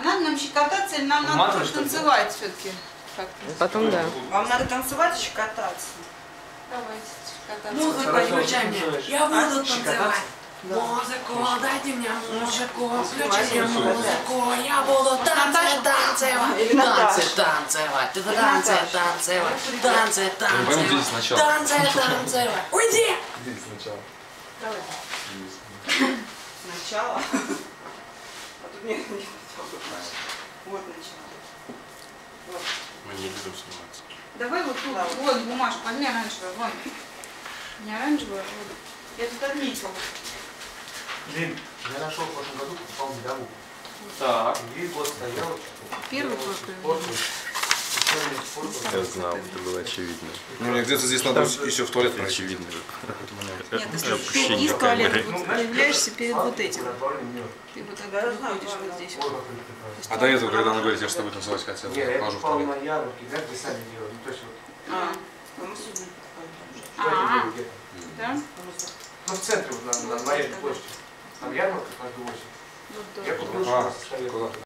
А надо нам еще кататься или нам надо танцевать все-таки? Потом да. Вам надо танцевать еще кататься? Давайте кататься. Музыку включай мне. Я буду Щекотаться? танцевать. Музыку, дайте мне музыку, включите музыку, я буду танцевать, танцы, танцевать, танцевать, пойму, где здесь танцевать, начало? танцы, танцевать. Уйди! Начало. А тут нет, нет начала. Вот начало. Вот. Мы не любим сниматься. Давай вот тут, вот бумажку, возьми оранжевую, вон. Не оранжевую, а вот. Я тут отметила. Блин, я нашел в прошлом году, попал в медовуху. Так. И год стоял. Первый делал только. Я знал, это было очевидно. Ну, мне где-то здесь надо еще в туалет пройти. Очевидно. Нет, ты из такое. туалета Ну, вот появляешься перед вот этим. Ты вот так выходишь вот здесь. А до этого, когда она говорит, я с тобой танцевать хотел, Не, я ложу в туалет. Ну, А, ну, что А. Да? Ну, в центре, на, на Маяк площади. Там ярмарка каждую осень. Вот, да. Я купил А,